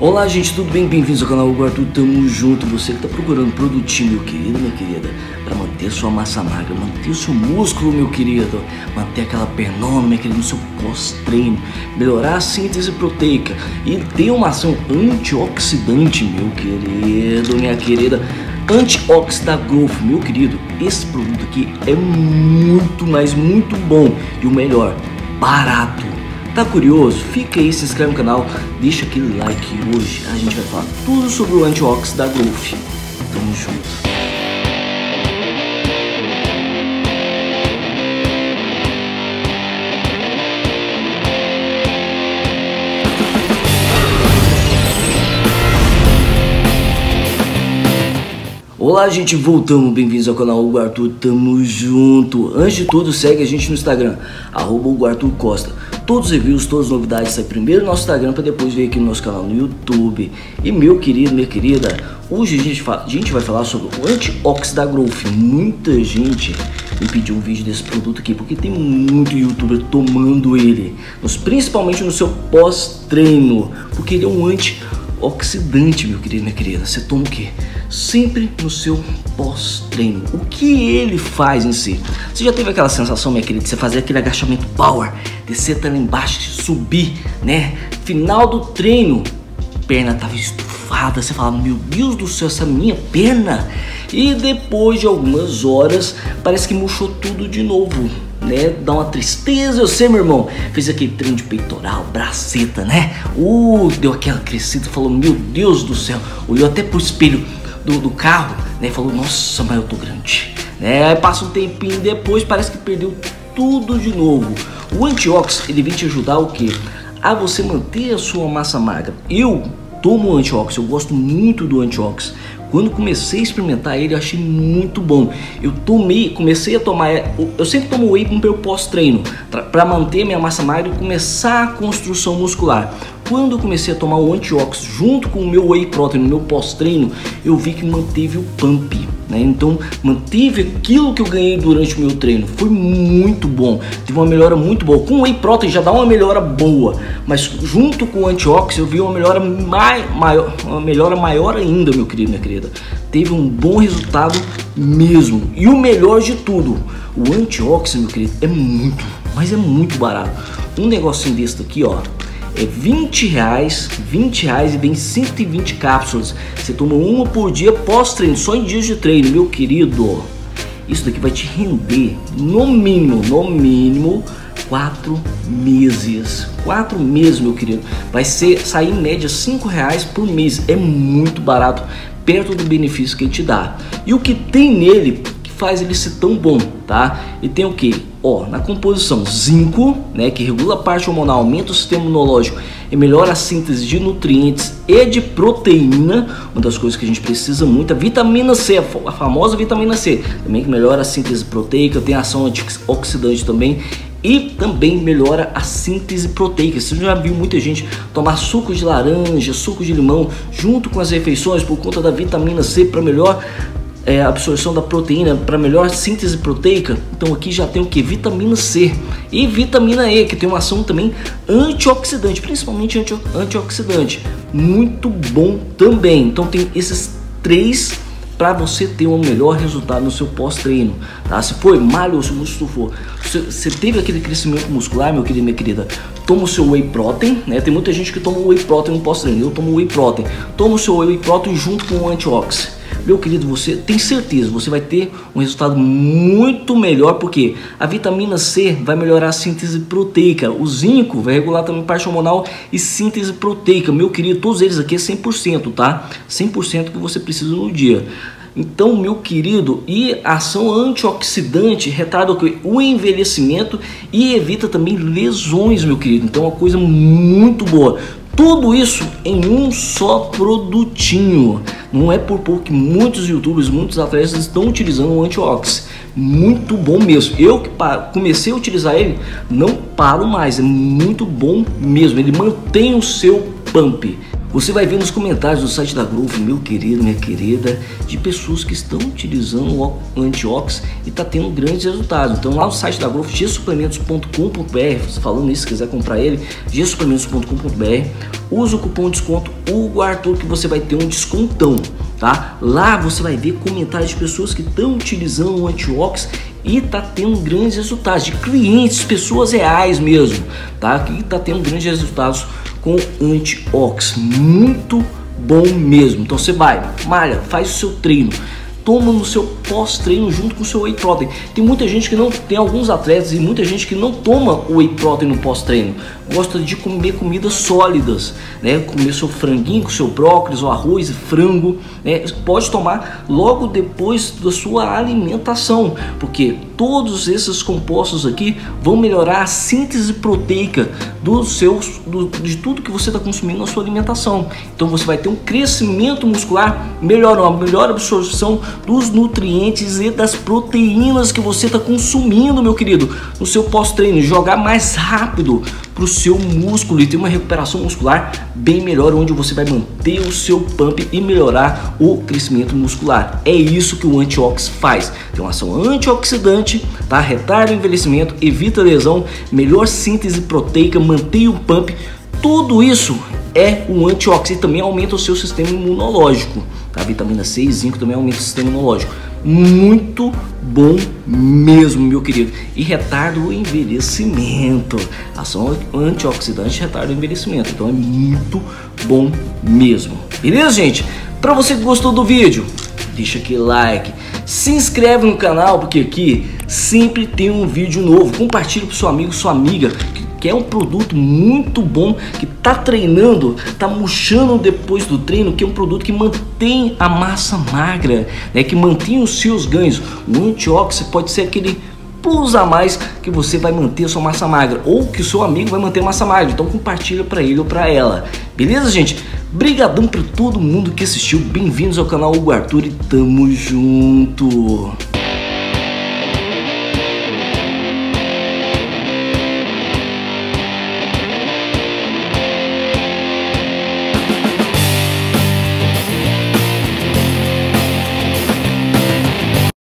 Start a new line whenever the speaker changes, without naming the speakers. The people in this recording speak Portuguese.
Olá gente, tudo bem? Bem-vindos ao canal Hugo Arthur, tamo junto. Você que tá procurando produtinho, meu querido, minha querida, para manter sua massa magra, manter seu músculo, meu querido, manter aquela pernona, minha querida, no seu pós-treino, melhorar a síntese proteica e ter uma ação antioxidante, meu querido, minha querida, antioxidant growth, meu querido, esse produto aqui é muito, mas muito bom e o melhor, barato Tá curioso? Fica aí, se inscreve no canal, deixa aquele like hoje a gente vai falar tudo sobre o antioxidante da Growth. Tamo junto. Olá gente, voltamos, bem-vindos ao canal Hugo Arthur, tamo junto. Antes de tudo, segue a gente no Instagram, arroba Hugo Costa. Todos os reviews, todas as novidades saem primeiro no nosso Instagram para depois vir aqui no nosso canal no YouTube. E meu querido, minha querida, hoje a gente, a gente vai falar sobre o Antioxidant Growth. Muita gente me pediu um vídeo desse produto aqui porque tem muito youtuber tomando ele, mas principalmente no seu pós-treino, porque ele é um antioxidante, meu querido, minha querida. Você toma o quê? Sempre no seu pós-treino. O que ele faz em si? Você já teve aquela sensação, minha querida, de você fazer aquele agachamento power, descer até lá embaixo, subir, né? Final do treino, perna tava estufada, você fala, meu Deus do céu, essa minha perna. E depois de algumas horas, parece que murchou tudo de novo. Né, dá uma tristeza, eu sei, meu irmão. Fez aquele treino de peitoral, braceta, né? Uh, deu aquela crescida, falou: Meu Deus do céu. Olhou até pro espelho do, do carro, né? Falou, nossa, mas eu tô grande. Né? Aí passa um tempinho depois, parece que perdeu tudo de novo. O antiox, ele vem te ajudar o que? A você manter a sua massa magra. Eu tomo antiox, eu gosto muito do antiox. Quando comecei a experimentar ele, eu achei muito bom. Eu tomei, comecei a tomar, eu sempre tomo whey com meu pós-treino, para manter minha massa magra e começar a construção muscular. Quando eu comecei a tomar o antiox junto com o meu whey protein no meu pós-treino, eu vi que manteve o pump. Né? Então manteve aquilo que eu ganhei durante o meu treino. Foi muito bom. Teve uma melhora muito boa. Com o whey protein já dá uma melhora boa, mas junto com o antiox eu vi uma melhora mai, maior, uma melhora maior ainda, meu querido, minha querida. Teve um bom resultado mesmo. E o melhor de tudo, o antiox, meu querido, é muito, mas é muito barato. Um negocinho desse aqui, ó, é 20 reais, 20 reais e vem 120 cápsulas. Você toma uma por dia pós-treino, só em dias de treino, meu querido. Isso daqui vai te render no mínimo, no mínimo, quatro meses. Quatro meses, meu querido. Vai ser sair em média 5 reais por mês. É muito barato, perto do benefício que ele te dá. E o que tem nele que faz ele ser tão bom, tá? E tem o que? Ó, na composição, zinco, né, que regula a parte hormonal, aumenta o sistema imunológico e melhora a síntese de nutrientes e de proteína, uma das coisas que a gente precisa muito, a vitamina C, a famosa vitamina C, também que melhora a síntese proteica, tem ação antioxidante também e também melhora a síntese proteica. Você já viu muita gente tomar suco de laranja, suco de limão junto com as refeições por conta da vitamina C para melhor é, absorção da proteína, para melhor síntese proteica. Então aqui já tem o que? Vitamina C e vitamina E, que tem uma ação também antioxidante, principalmente anti antioxidante. Muito bom também. Então tem esses três para você ter um melhor resultado no seu pós-treino, tá? Se foi malha ou se for, você teve aquele crescimento muscular, meu querido, minha querida, toma o seu whey protein, né? Tem muita gente que toma whey protein no pós-treino, eu tomo whey protein. Toma o seu whey protein junto com o antioxidante meu querido, você tem certeza, você vai ter um resultado muito melhor, porque a vitamina C vai melhorar a síntese proteica, o zinco vai regular também parte hormonal e síntese proteica. Meu querido, todos eles aqui é 100%, tá? 100% que você precisa no dia. Então, meu querido, e ação antioxidante retarda o envelhecimento e evita também lesões, meu querido. Então, é uma coisa muito boa. Tudo isso em um só produtinho. Não é por pouco que muitos youtubers, muitos atletas estão utilizando o Antiox. Muito bom mesmo. Eu que comecei a utilizar ele, não paro mais. É muito bom mesmo. Ele mantém o seu pump. Você vai ver nos comentários do site da Growth, meu querido, minha querida, de pessoas que estão utilizando o antiox e está tendo grandes resultados. Então lá no site da Growth, gsuplementos.com.br, falando isso, se quiser comprar ele, gsuplementos.com.br, usa o cupom de desconto o Arthur que você vai ter um descontão, tá? Lá você vai ver comentários de pessoas que estão utilizando o antiox e tá tendo grandes resultados de clientes, pessoas reais mesmo, tá? Que tá tendo grandes resultados com antiox, muito bom mesmo. Então você vai, malha, faz o seu treino, toma no seu pós-treino junto com o seu whey protein. Tem muita gente que não tem alguns atletas e muita gente que não toma o whey protein no pós-treino. Gosta de comer comidas sólidas, né? Comer seu franguinho com seu brócolis, ou arroz frango, né? Pode tomar logo depois da sua alimentação, porque todos esses compostos aqui vão melhorar a síntese proteica dos seus, do, de tudo que você está consumindo na sua alimentação. Então você vai ter um crescimento muscular melhor, uma melhor absorção dos nutrientes e das proteínas que você está consumindo, meu querido, no seu pós-treino. Jogar mais rápido para o seu músculo e ter uma recuperação muscular bem melhor, onde você vai manter o seu pump e melhorar o crescimento muscular. É isso que o antiox faz. Tem uma ação antioxidante, tá? retarda o envelhecimento, evita lesão, melhor síntese proteica, mantém o pump. Tudo isso é um antioxidante também aumenta o seu sistema imunológico. A vitamina C e zinco também aumenta o sistema imunológico. Muito bom mesmo, meu querido. E retarda o envelhecimento. Ação antioxidante retarda o envelhecimento. Então é muito bom mesmo. Beleza, gente? Para você que gostou do vídeo, deixa aquele like, se inscreve no canal porque aqui sempre tem um vídeo novo. Compartilha para seu amigo, sua amiga que é um produto muito bom, que tá treinando, tá murchando depois do treino, que é um produto que mantém a massa magra, né, que mantém os seus ganhos. O antioxidante pode ser aquele plus a mais que você vai manter sua massa magra ou que o seu amigo vai manter massa magra. Então compartilha para ele ou para ela. Beleza, gente? Brigadão para todo mundo que assistiu. Bem-vindos ao canal Hugo Arthur e tamo junto.